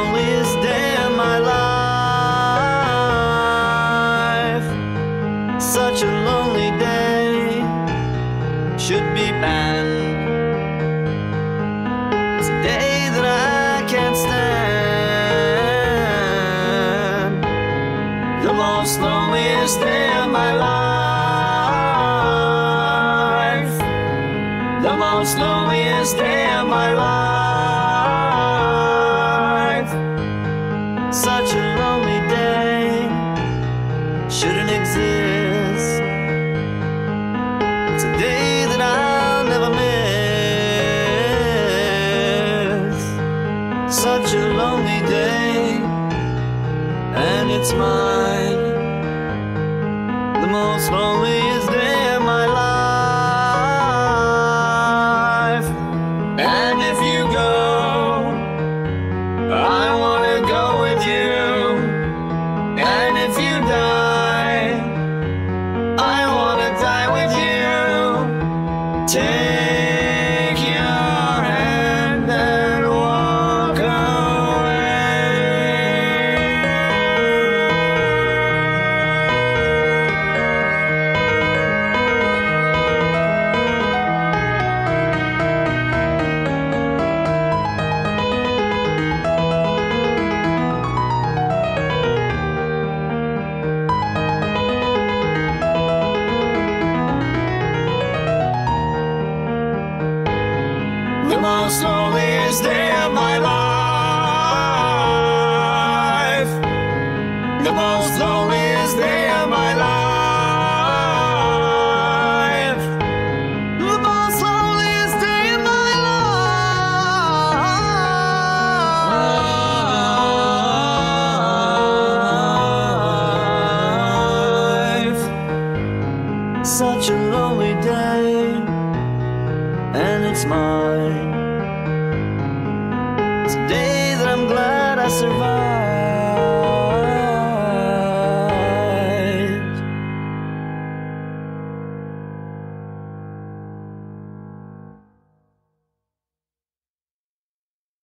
loneliest day of my life. Such a lonely day should be banned. It's a day that I can't stand. The most loneliest day of my life. The most loneliest day of my life. It's a day that I'll never miss. Such a lonely day, and it's mine. The most lonely. Take most loneliest day of my life. The most loneliest day of my life. The most loneliest day of my life. Such a lonely day and it's mine. It's a day that I'm glad I survived.